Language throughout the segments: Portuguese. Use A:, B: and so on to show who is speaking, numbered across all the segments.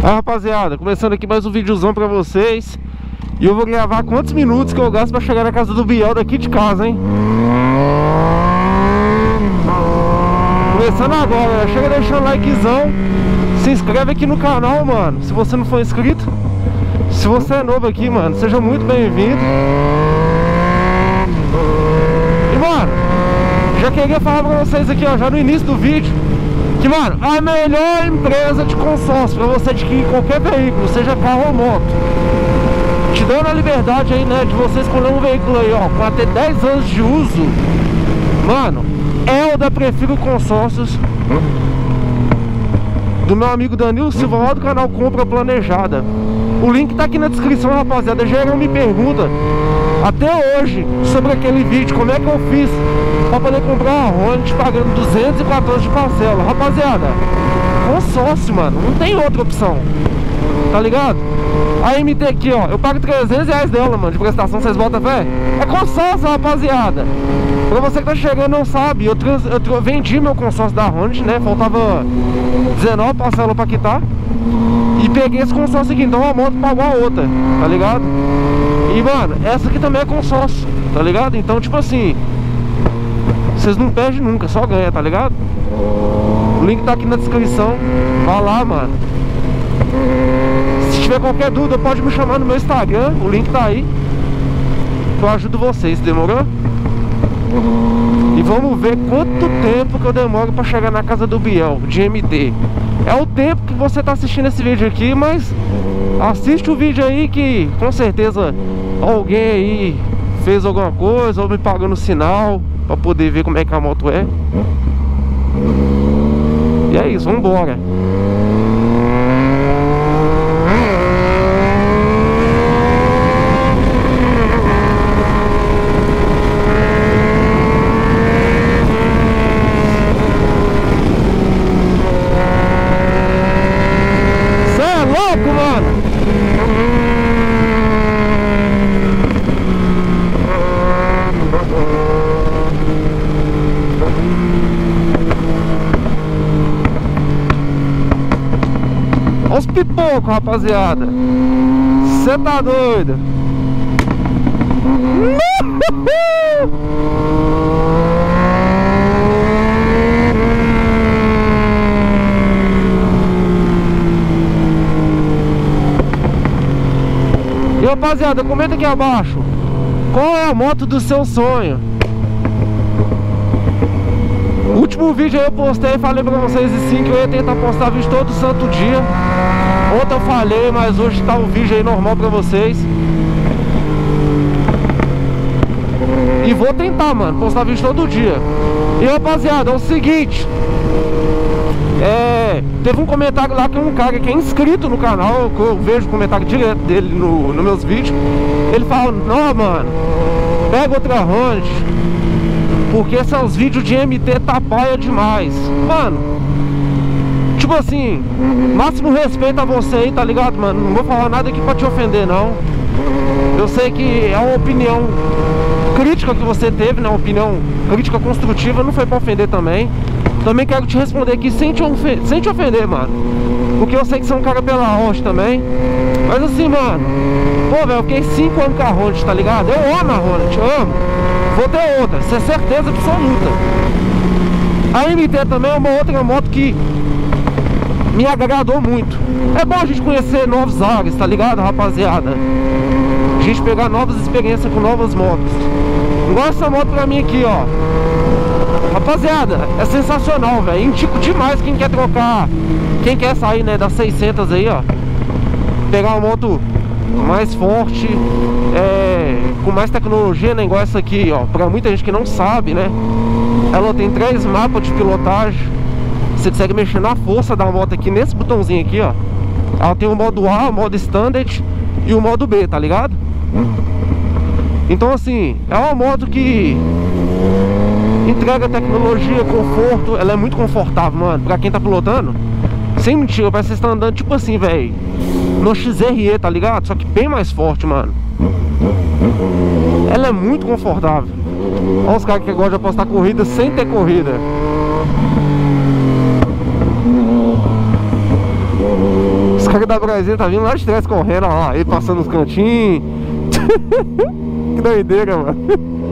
A: Ah, rapaziada, começando aqui mais um videozão pra vocês. E eu vou gravar quantos minutos que eu gasto pra chegar na casa do Biel daqui de casa, hein? Começando agora, chega deixando likezão. Se inscreve aqui no canal, mano Se você não for inscrito. Se você é novo aqui, mano, seja muito bem-vindo. E, mano, já queria falar pra vocês aqui, ó Já no início do vídeo que, mano, a melhor empresa de consórcio para você adquirir qualquer veículo, seja carro ou moto. Te dando a liberdade aí, né, de você escolher um veículo aí, ó, com até 10 anos de uso. Mano, é o da Prefiro Consórcios. Do meu amigo Danilo Silva, lá do canal Compra Planejada. O link tá aqui na descrição, rapaziada. Geral me pergunta até hoje sobre aquele vídeo, como é que eu fiz para poder comprar uma Honda pagando 214 de parcela. Rapaziada, consórcio, mano, não tem outra opção. Tá ligado? A MT aqui, ó, eu pago 300 reais dela, mano, de prestação, vocês botam fé? É consórcio, rapaziada. Pra você que tá chegando não sabe, eu, trans, eu vendi meu consórcio da Honda, né? Faltava 19 parcelas pra quitar. E peguei esse consórcio aqui, então a moto pagou a outra, tá ligado? E, mano, essa aqui também é consórcio, tá ligado? Então, tipo assim, vocês não perdem nunca, só ganha, tá ligado? O link tá aqui na descrição, vai lá, mano. Se tiver qualquer dúvida, pode me chamar no meu Instagram, o link tá aí. Que eu ajudo vocês, demorou? E vamos ver quanto tempo que eu demoro pra chegar na casa do Biel, de MT É o tempo que você tá assistindo esse vídeo aqui, mas assiste o vídeo aí que com certeza alguém aí fez alguma coisa ou me pagando sinal pra poder ver como é que a moto é. E é isso, vambora Olha os rapaziada. Você tá doido? E rapaziada, comenta aqui abaixo. Qual é a moto do seu sonho? Último vídeo eu postei falei pra vocês sim que eu ia tentar postar vídeo todo santo dia Ontem eu falei, mas hoje tá um vídeo aí normal pra vocês E vou tentar, mano, postar vídeo todo dia E rapaziada, é o seguinte é, teve um comentário lá que um cara que é inscrito no canal, que eu vejo comentário direto dele no, nos meus vídeos. Ele fala, não mano, pega outra Honda, porque seus vídeos de MT tá paia demais. Mano, tipo assim, máximo respeito a você aí, tá ligado, mano? Não vou falar nada aqui pra te ofender, não. Eu sei que é uma opinião crítica que você teve, né? Uma opinião crítica construtiva, não foi pra ofender também. Também quero te responder aqui sem te, ofender, sem te ofender, mano Porque eu sei que você é um cara pela Honda também Mas assim, mano Pô, velho, eu fiquei 5 anos com a Honda, tá ligado? Eu amo a Honda, te amo Vou ter outra, isso é certeza absoluta A MT também é uma outra moto que Me agradou muito. É bom a gente conhecer novos ares, tá ligado, rapaziada? A gente pegar novas experiências com novas motos. Igual essa moto pra mim aqui, ó. Rapaziada, é sensacional, velho. Indico demais quem quer trocar Quem quer sair, né, das 600 aí, ó. Pegar uma moto mais forte é, Com mais tecnologia, né, igual essa aqui, ó. Pra muita gente que não sabe, né? Ela tem três mapas de pilotagem Você consegue mexer na força da moto aqui Nesse botãozinho aqui, ó Ela tem o modo A, o modo Standard E o modo B, tá ligado? Então assim, é uma moto que entrega tecnologia, conforto, ela é muito confortável, mano, pra quem tá pilotando. Sem mentira, parece que vocês estão andando tipo assim, velho, no XRE, tá ligado? Só que bem mais forte, mano. Ela é muito confortável. Olha os caras que gostam de apostar corrida sem ter corrida. Os caras da Zezinho tá vindo lá de trás correndo, ó ele passando os cantinhos. que doideira, mano.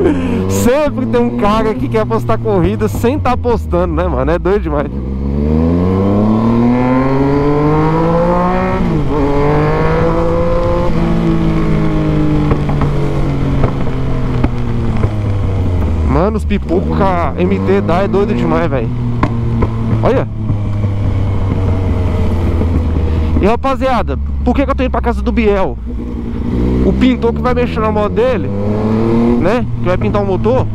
A: Sempre tem um cara que quer postar corrida sem estar tá postando, né, mano? É doido demais. Mano, os pipocos que a MT dá é doido demais, velho. Olha. E rapaziada, por que, que eu tô indo pra casa do Biel? O pintor que vai mexer na moto dele, né? Que vai pintar o motor.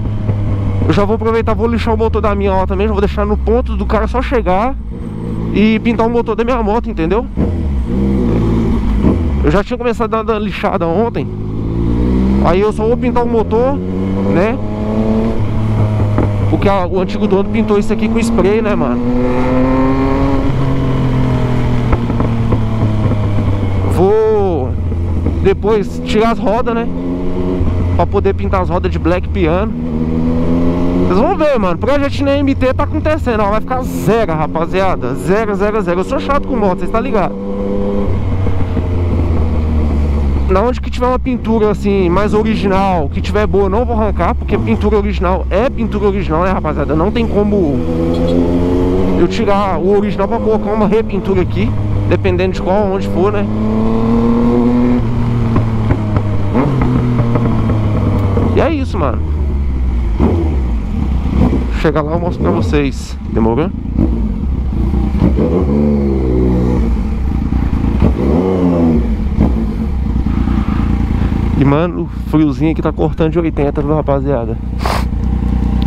A: Eu já vou aproveitar, vou lixar o motor da minha lá também. Já vou deixar no ponto do cara só chegar e pintar o motor da minha moto, entendeu? Eu já tinha começado a dar lixada ontem. Aí eu só vou pintar o motor, né? Porque a, o antigo dono pintou isso aqui com spray, né, mano? Vou depois tirar as rodas, né? Pra poder pintar as rodas de black piano Vocês vão ver, mano Projetinho MT tá acontecendo, ó Vai ficar zero, rapaziada Zero, zero, zero Eu sou chato com moto, vocês tá ligado? na onde que tiver uma pintura assim, mais original, que tiver boa, não vou arrancar, porque pintura original é pintura original, né, rapaziada? Não tem como eu tirar o original pra colocar uma repintura aqui, dependendo de qual, onde for, né? É isso, mano. Chegar lá eu mostro pra vocês. Demorou? E mano, o friozinho aqui tá cortando de 80, viu rapaziada?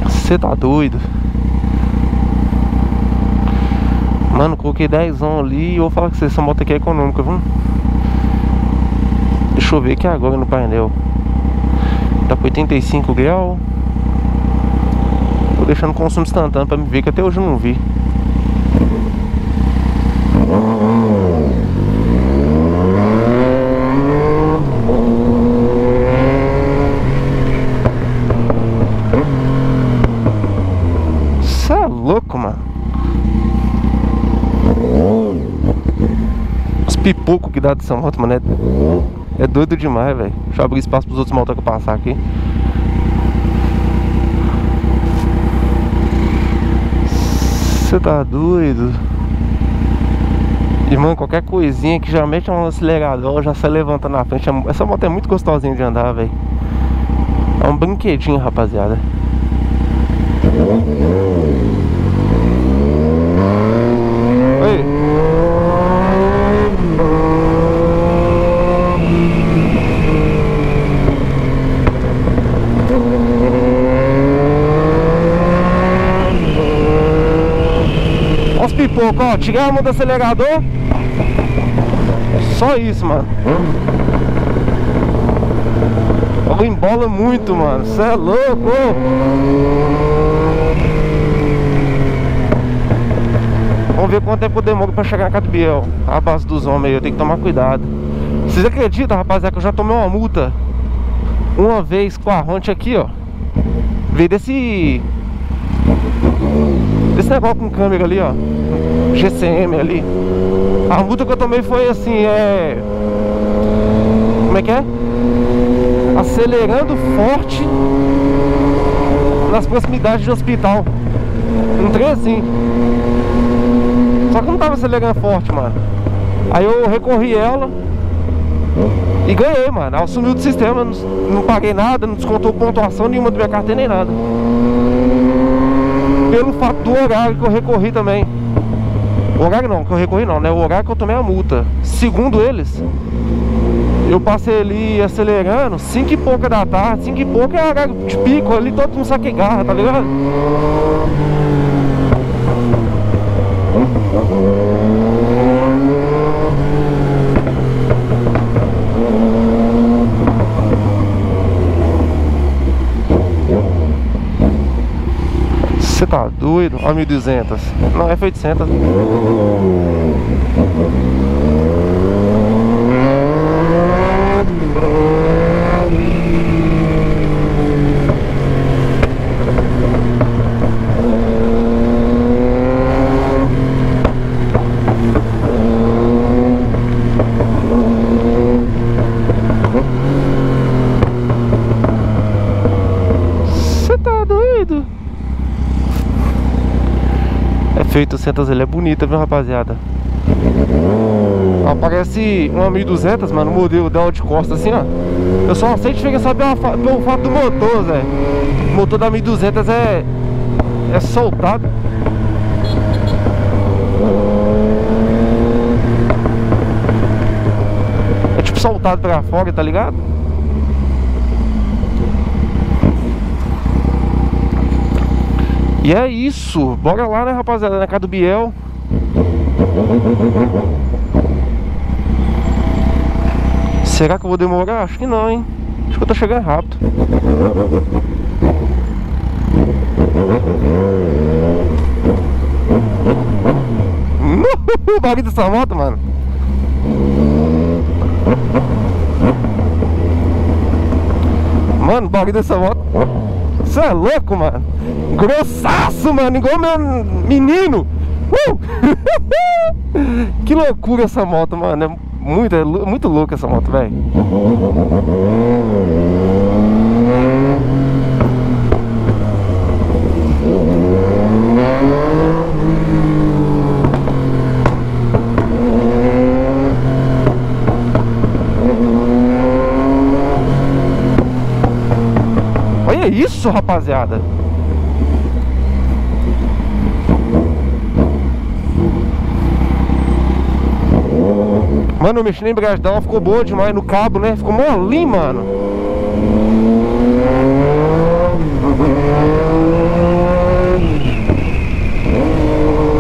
A: Você tá doido? Mano, coloquei 10 ali e vou falar que essa moto aqui é econômica, viu? Deixa eu ver aqui agora no painel Tá com 85 graus Tô deixando consumo instantâneo pra me ver que até hoje eu não vi pipoco que dá de São Moto, mano. É, é doido demais, velho. Deixa eu abrir espaço pros outros motos passar aqui. Você tá doido? E, mano, qualquer coisinha que já mete um acelerador, já se levanta na frente. Essa moto é muito gostosinha de andar, velho. É um brinquedinho, rapaziada. Pouco, ó. Tirei a mão do acelerador. Só isso, mano. Ela embola muito, mano. Você é louco. Vamos ver quanto tempo demora pra chegar na casa do Biel. A base dos homens aí, eu tenho que tomar cuidado. Vocês acreditam, rapaziada, que eu já tomei uma multa uma vez com a Ronte aqui, ó. Veio desse... Desse negócio com câmera ali, ó. GCM ali. A multa que eu tomei foi assim, é... Como é que é? Acelerando forte nas proximidades do hospital. Um trem assim. Só que não tava acelerando forte, mano. Aí eu recorri ela e ganhei, mano. Ela sumiu do sistema, não, não paguei nada, não descontou pontuação nenhuma do minha carteira nem nada. Pelo fato do horário que eu recorri também. O horário não, que eu recorri não, né? O horário que eu tomei a multa. Segundo eles, eu passei ali acelerando 5 e pouca da tarde, 5 e pouca é horário de pico ali, todo mundo saque garra, tá ligado? Você tá doido? Olha 1200 Não, é 800 Feito 800 ele é bonita, viu rapaziada? Aparece uma 1200, mano, o modelo dela de costa assim, ó Eu só sei diferenciar pela, pelo fato do motor, Zé O motor da 1200 é... É soltado É tipo soltado pra fora, tá ligado? E é isso, bora lá né rapaziada, na casa do Biel. Será que eu vou demorar? Acho que não, hein? Acho que eu tô chegando rápido. O barulho dessa moto, mano. Mano, o barulho dessa moto Você é louco, mano. Grossaço, mano, igual meu menino. Uh! Que loucura essa moto, mano. É muito, é muito louca essa moto, velho Olha isso, rapaziada Mano, na embreagem dela, ficou boa demais no cabo, né? Ficou molinho, mano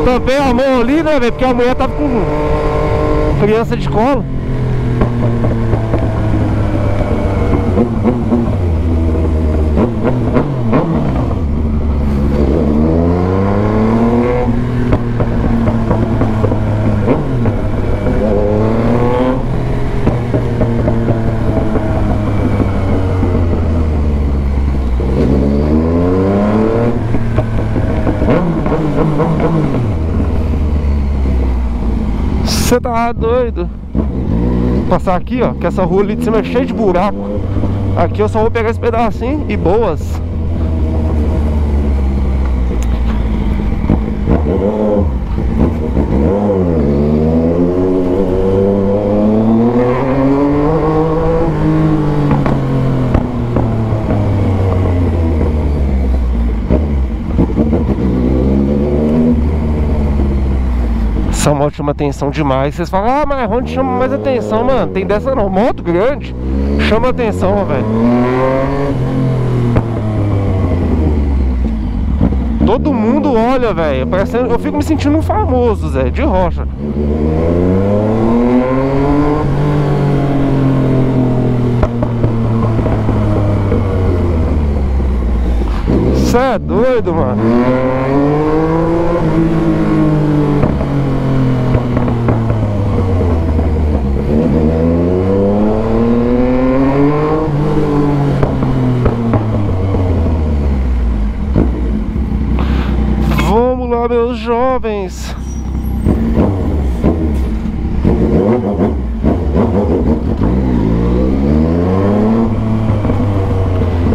A: Tampei a mão ali, né, velho? Porque a mulher tava com criança de cola Você tá doido? Passar aqui, ó Que essa rua ali de cima é cheia de buraco Aqui eu só vou pegar esse pedacinho e boas chama atenção demais. Vocês falam, ah, mas Honda chama mais atenção, mano. Tem dessa não. Moto grande chama atenção, velho. Todo mundo olha, velho. Eu fico me sentindo um famoso, Zé, de rocha. Você é doido, mano. Vamos lá, meus jovens.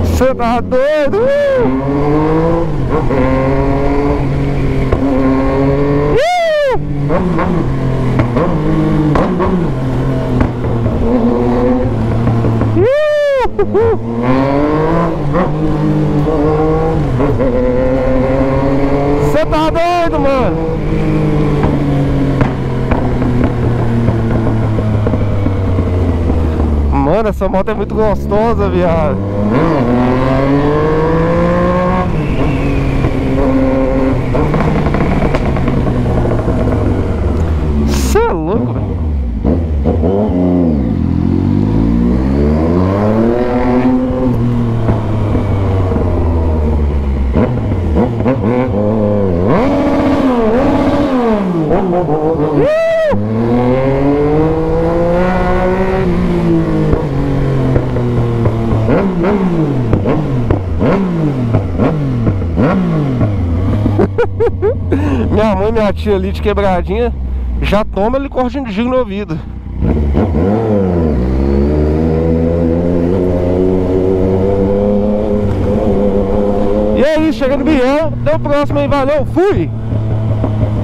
A: Você tá doido? Você tá doido, mano? Mano, essa moto é muito gostosa, viado. Você é louco, velho. Minha mãe minha tia ali de quebradinha já toma ele corte de giro no ouvido. E aí, chegando no Biel, até o próximo aí, valeu, fui!